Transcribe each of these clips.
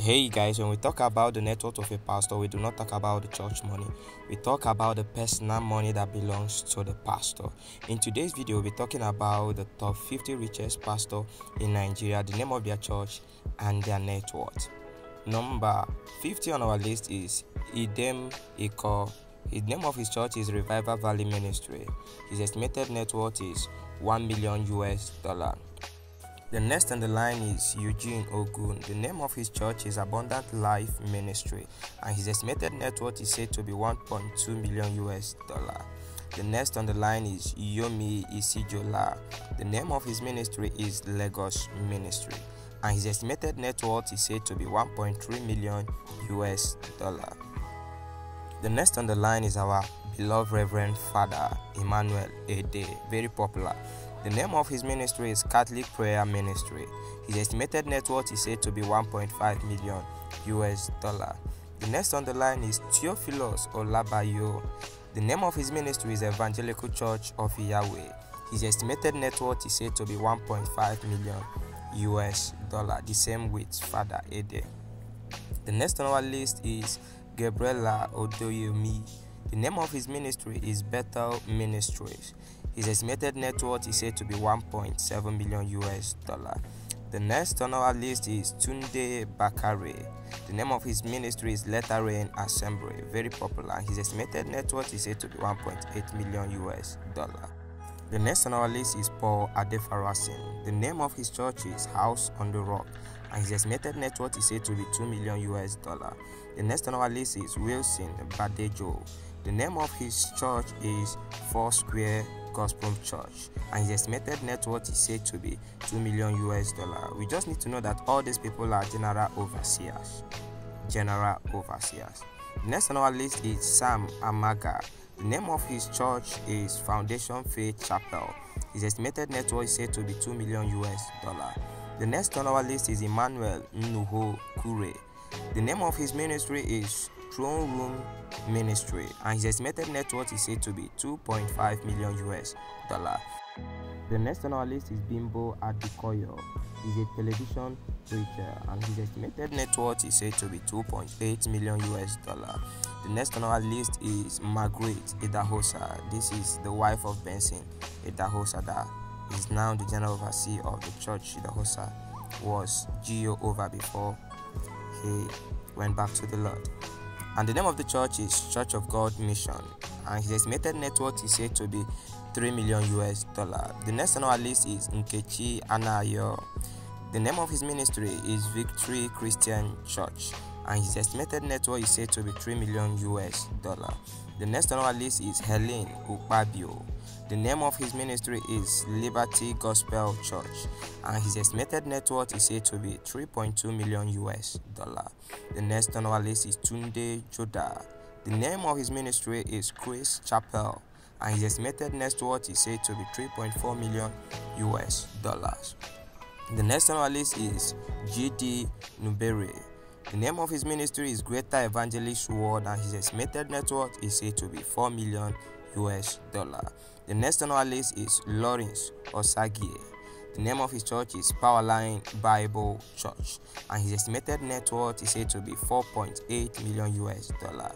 Hey guys, when we talk about the net worth of a pastor, we do not talk about the church money. We talk about the personal money that belongs to the pastor. In today's video, we'll be talking about the top 50 richest pastor in Nigeria, the name of their church, and their net worth. Number 50 on our list is Idem Iko. The name of his church is Revival Valley Ministry. His estimated net worth is 1 million US dollar. The next on the line is Eugene Ogun. The name of his church is Abundant Life Ministry, and his estimated net worth is said to be 1.2 million US dollar. The next on the line is Yomi Isijola. The name of his ministry is Lagos Ministry, and his estimated net worth is said to be 1.3 million US dollar. The next on the line is our beloved Reverend Father Emmanuel Ede, very popular. The name of his ministry is Catholic Prayer Ministry. His estimated net worth is said to be 1.5 million US dollar. The next on the line is Theophilus Olabayo. The name of his ministry is Evangelical Church of Yahweh. His estimated net worth is said to be 1.5 million US dollar, the same with Father Ede. The next on our list is Gabriela Odoyomi. The name of his ministry is Bethel Ministries. His estimated net worth is said to be 1.7 million US dollar. The next on our list is Tunde Bakare. The name of his ministry is Latter Rain Assembly, very popular. His estimated net worth is said to be 1.8 million US dollar. The next on our list is Paul Adefarasin. The name of his church is House on the Rock, and his estimated net worth is said to be 2 million US dollar. The next on our list is Wilson Badejo. The name of his church is Four Square Gospel Church, and his estimated net worth is said to be 2 million US dollar. We just need to know that all these people are general overseers. General overseers. Next on our list is Sam Amaga. The name of his church is Foundation Faith Chapel. His estimated net worth is said to be 2 million US dollar. The next on our list is Emmanuel Nuhu Kure. The name of his ministry is Throne Room Ministry, and his estimated net worth is said to be 2.5 million US dollar. The next on our list is Bimbo Adekoyo. He's a television preacher, and his estimated net worth is said to be 2.8 million US dollar. The next on our list is Margaret Idahosa. This is the wife of Benson Idahosa that is now the general overseer of the church Idahosa was Geo over before he went back to the Lord. And the name of the church is Church of God Mission, and his estimated net worth is said to be 3 million US dollar. The next on our list is Nkechi Anayo. The name of his ministry is Victory Christian Church, and his estimated net worth is said to be 3 million US dollar. The next on our list is Helen Ukpabio. The name of his ministry is Liberty Gospel Church, and his estimated net worth is said to be 3.2 million US dollar. The next on our list is Tunde Joda. The name of his ministry is Christ Chapel, and his estimated net worth is said to be 3.4 million US dollars. The next on our list is GD Numbere. The name of his ministry is Greater Evangelist World, and his estimated net worth is said to be 4 million US dollar. The next on our list is Lawrence Osagie. The name of his church is Powerline Bible Church, and his estimated net worth is said to be 4.8 million US dollar.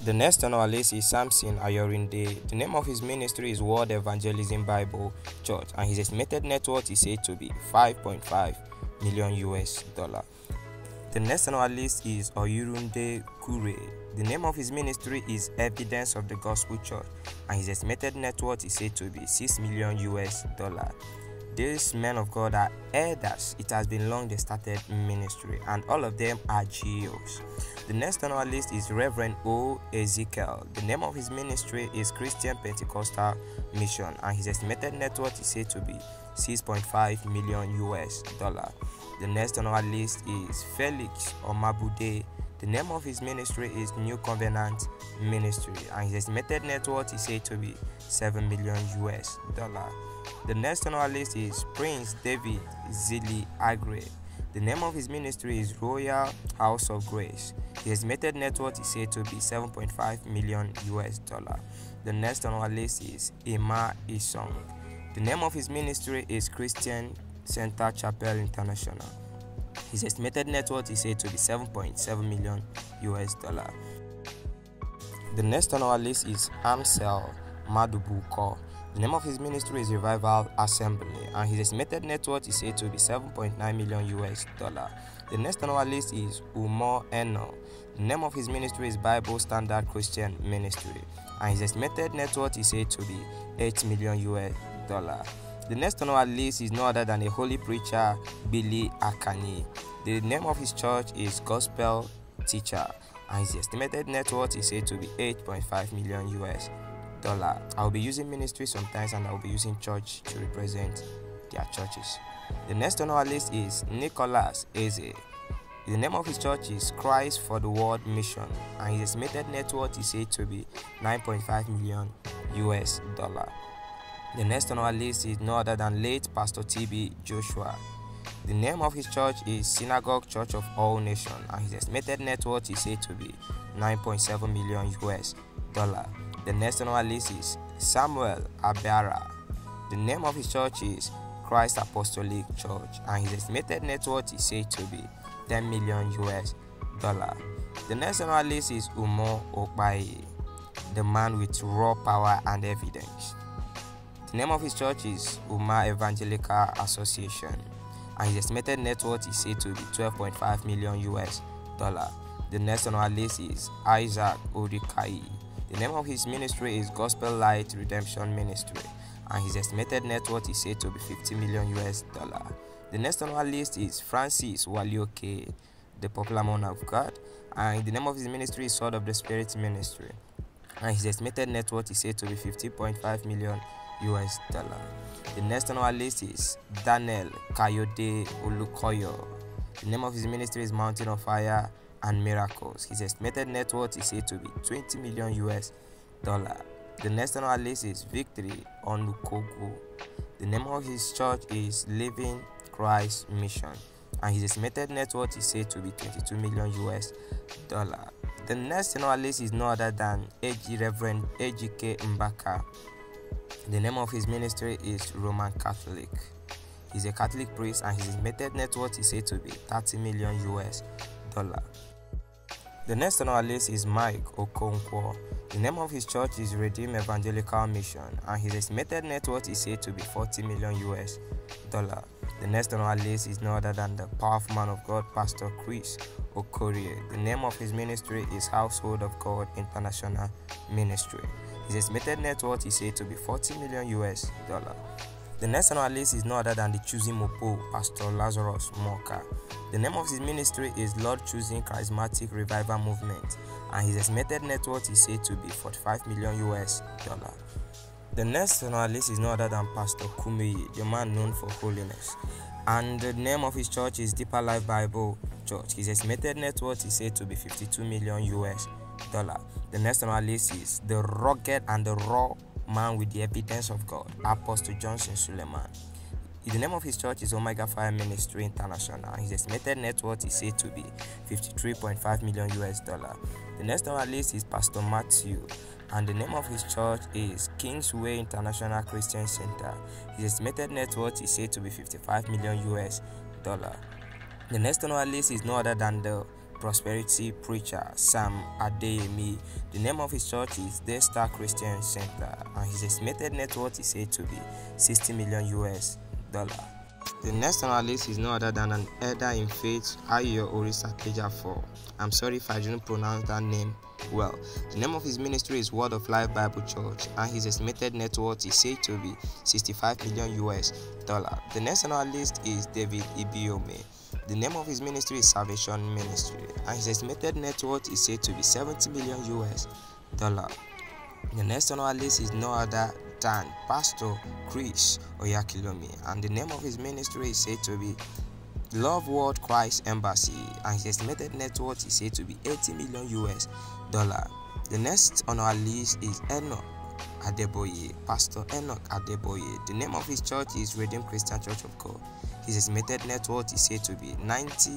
The next on our list is Samson Ayorinde. The name of his ministry is World Evangelism Bible Church, and his estimated net worth is said to be 5.5 million US dollar. The next on our list is Oyurunde Kure. The name of his ministry is Evidence of the Gospel Church, and his estimated net worth is said to be 6 million US dollar. These men of God are elders. It has been long they started ministry, and all of them are GEOs. The next on our list is Reverend O. Ezekiel. The name of his ministry is Christian Pentecostal Mission, and his estimated net worth is said to be 6.5 million US dollar. The next on our list is Felix Omobude. The name of his ministry is New Covenant Ministry, and his estimated net worth is said to be 7 million US dollar. The next on our list is Prince David Zili Agre. The name of his ministry is Royal House of Grace. His estimated net worth is said to be 7.5 million US dollar. The next on our list is Emma Isong. The name of his ministry is Christian Center Chapel International. His estimated net worth is said to be 7.7 million US dollar. The next on our list is Ansel Madubuko. The name of his ministry is Revival Assembly, and his estimated net worth is said to be 7.9 million US dollar. The next on our list is Umo Eno. The name of his ministry is Bible Standard Christian Ministry, and his estimated net worth is said to be 8 million US dollar. The next on our list is no other than the holy preacher, Billy Akani. The name of his church is Gospel Teacher, and his estimated net worth is said to be 8.5 million US dollar. I'll be using ministry sometimes and I'll be using church to represent their churches. The next on our list is Nicholas Eze. The name of his church is Christ for the World Mission, and his estimated net worth is said to be 9.5 million US dollar. The next on our list is no other than late Pastor TB Joshua. The name of his church is Synagogue Church of All Nations, and his estimated net worth is said to be 9.7 million US dollar. The next on our list is Samuel Abara. The name of his church is Christ Apostolic Church, and his estimated net worth is said to be 10 million US dollar. The next on our list is Uma Ukpai, the man with raw power and evidence. The name of his church is Uma Evangelical Association, and his estimated net worth is said to be 12.5 million US dollar. The next on our list is Isaac Odikai. The name of his ministry is Gospel Light Redemption Ministry, and his estimated net worth is said to be 50 million US dollar. The next on our list is Francis Wale Oke, the popular man of God, and the name of his ministry is Sword of the Spirit Ministry, and his estimated net worth is said to be 50.5 million US dollar. The next on our list is Daniel Kayode Olukoya. The name of his ministry is Mountain of Fire and miracles. His estimated net worth is said to be 20 million US dollar. The next on our list is Victory Onukogu. The name of his church is Living Christ Mission, and his estimated net worth is said to be 22 million US dollar. The next on our list is no other than AG Reverend Ejike Mbaka. The name of his ministry is Roman Catholic. He's a Catholic priest, and his estimated net worth is said to be 30 million US dollar. The next on our list is Mike Okonkwo. The name of his church is Redeem Evangelical Mission, and his estimated net worth is said to be 40 million US dollar. The next on our list is no other than the powerful man of God, Pastor Chris Okotie. The name of his ministry is Household of God International Ministry. His estimated net worth is said to be 40 million US dollar. The next list is no other than the Choosing Mopo, Pastor Lazarus Muoka. The name of his ministry is Lord Choosing Charismatic Revival Movement, and his estimated net worth is said to be 45 million US dollar. The next list is no other than Pastor Kumuyi, the man known for holiness, and the name of his church is Deeper Life Bible Church. His estimated net worth is said to be 52 million US dollar. The next on our list is the rugged and the raw man with the evidence of God, Apostle Johnson Suleman. The name of his church is Omega Fire Ministry International. His estimated net worth is said to be 53.5 million US dollar. The next on our list is Pastor Matthew, and the name of his church is Kingsway International Christian Center. His estimated net worth is said to be 55 million US dollar. The next on our list is no other than the prosperity preacher Sam Adeyemi. The name of his church is Daystar Christian Center, and his estimated net worth is said to be 60 million US dollar. The next on our list is no other than an elder in faith, Ayo Orisa Teja I'm sorry if I didn't pronounce that name well. The name of his ministry is Word of Life Bible Church, and his estimated net worth is said to be 65 million US dollar. The next on our list is David Ibiyeomie. The name of his ministry is Salvation Ministry, and his estimated net worth is said to be 70 million US dollar. The next on our list is no other than Pastor Chris Oyakhilome, and the name of his ministry is said to be Love World Christ Embassy, and his estimated net worth is said to be 80 million US dollar. The next on our list is Enoch Adeboye, Pastor Enoch Adeboye. The name of his church is Redeemed Christian Church of God. His estimated net worth is said to be 90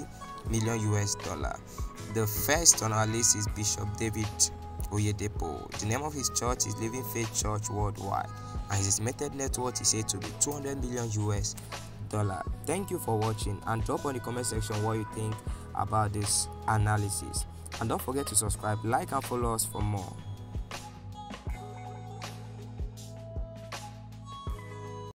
million US dollar. The first on our list is Bishop David Oyedepo. The name of his church is Living Faith Church Worldwide, and his estimated net worth is said to be 200 million US dollar thank you for watching and drop on the comment section what you think about this analysis and don't forget to subscribe like and follow us for more